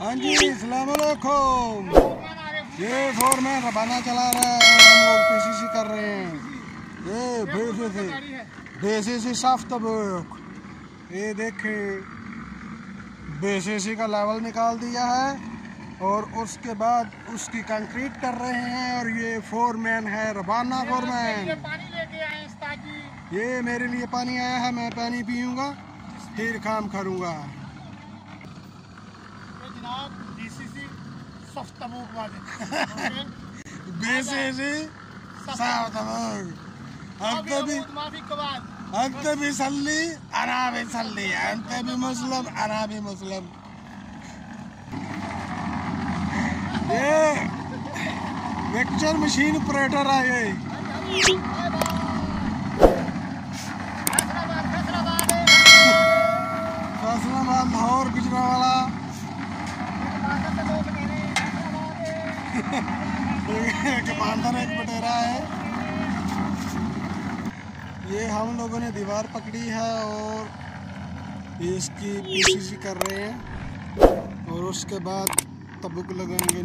हाँ जी सलामकुम ये फोरमैन रबाना चला रहा है हम लोग पीसीसी कर रहे हैं। ये बेसीसी बेसीसी साफ़ तबक। ये देखें बेसीसी का लेवल निकाल दिया है और उसके बाद उसकी कंक्रीट कर रहे हैं और ये फोरमैन है रबाना आए ताकि ये मेरे लिए पानी आया है मैं पानी पीऊँगा फिर काम करूँगा। जनाब डीसीसी सख्त तबूक वाले बेसीसी साफ़ तबक अंत भी माफ़ी के बाद अंत भी सल्ली अना भी सल्ली अंत भी मुस्लिम अना भी मुस्लिम ये पिक्चर मशीन ऑपरेटर है ये फैसलाबाद लाहौर गुजरावाला कमांडर एक बटेरा है। ये हम लोगों ने दीवार पकड़ी है और इसकी पीसीसी कर रहे हैं और उसके बाद तबुक लगाएँगे।